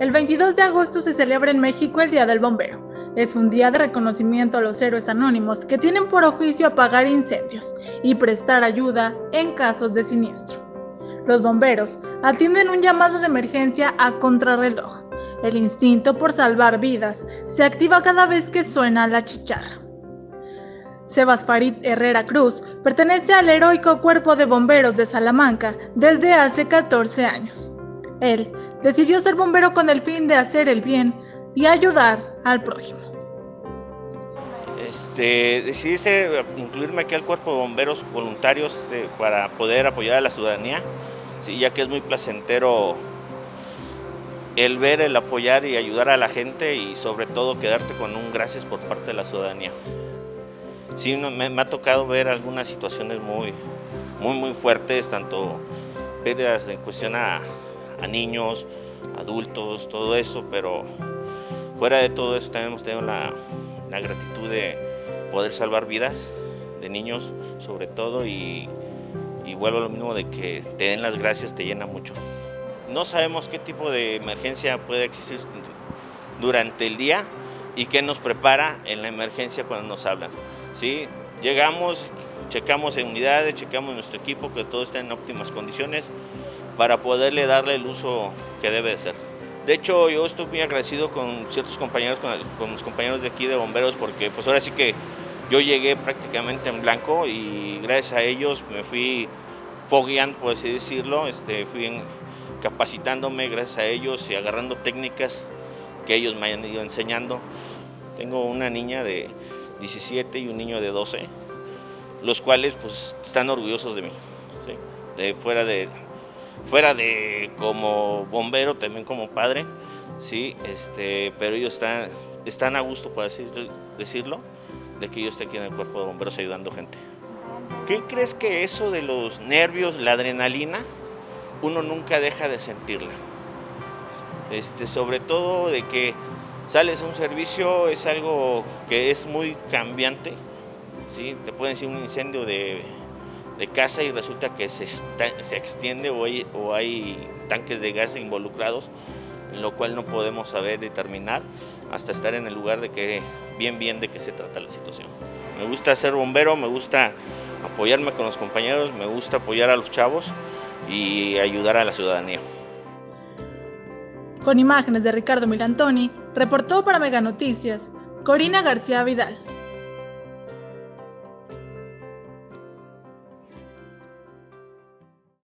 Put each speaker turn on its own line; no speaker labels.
El 22 de agosto se celebra en México el Día del Bombero. Es un día de reconocimiento a los héroes anónimos que tienen por oficio apagar incendios y prestar ayuda en casos de siniestro. Los bomberos atienden un llamado de emergencia a contrarreloj. El instinto por salvar vidas se activa cada vez que suena la chicharra. Sebas Farid Herrera Cruz pertenece al heroico Cuerpo de Bomberos de Salamanca desde hace 14 años. Él decidió ser bombero con el fin de hacer el bien y ayudar al prójimo.
Este, decidí incluirme aquí al cuerpo de bomberos voluntarios este, para poder apoyar a la ciudadanía, sí, ya que es muy placentero el ver, el apoyar y ayudar a la gente y sobre todo quedarte con un gracias por parte de la ciudadanía. Sí, me, me ha tocado ver algunas situaciones muy, muy, muy fuertes, tanto pérdidas en cuestión a, a niños, adultos, todo eso, pero fuera de todo eso también hemos tenido la, gratitud de poder salvar vidas de niños sobre todo y, vuelvo a lo mismo de que te den las gracias te llena mucho. No sabemos qué tipo de emergencia puede existir durante el día y qué nos prepara en la emergencia cuando nos hablan. ¿sí? Llegamos, checamos en unidades, checamos nuestro equipo, que todo esté en óptimas condiciones para poderle darle el uso que debe de ser. De hecho, yo estoy muy agradecido con ciertos compañeros, con, los compañeros de aquí de bomberos, porque pues ahora sí que yo llegué prácticamente en blanco y gracias a ellos me fui fogueando, por así decirlo, este, fui capacitándome gracias a ellos y agarrando técnicas que ellos me han ido enseñando. Tengo una niña de 17 y un niño de 12, los cuales pues están orgullosos de mí, de fuera de fuera de como bombero, también como padre, sí, este, pero ellos están, están a gusto, por así decirlo, de que yo esté aquí en el cuerpo de bomberos ayudando gente. ¿Qué crees que eso de los nervios, la adrenalina, uno nunca deja de sentirla? Este, sobre todo de que sales a un servicio es algo que es muy cambiante, ¿sí? te pueden decir un incendio de de casa y resulta que se, se extiende o hay, o hay tanques de gas involucrados, en lo cual no podemos saber determinar hasta estar en el lugar de que bien bien de qué se trata la situación. Me gusta ser bombero, me gusta apoyarme con los compañeros, me gusta apoyar a los chavos y ayudar a la ciudadanía.
Con imágenes de Ricardo Milantoni, reportó para Mega Noticias, Corina García Vidal.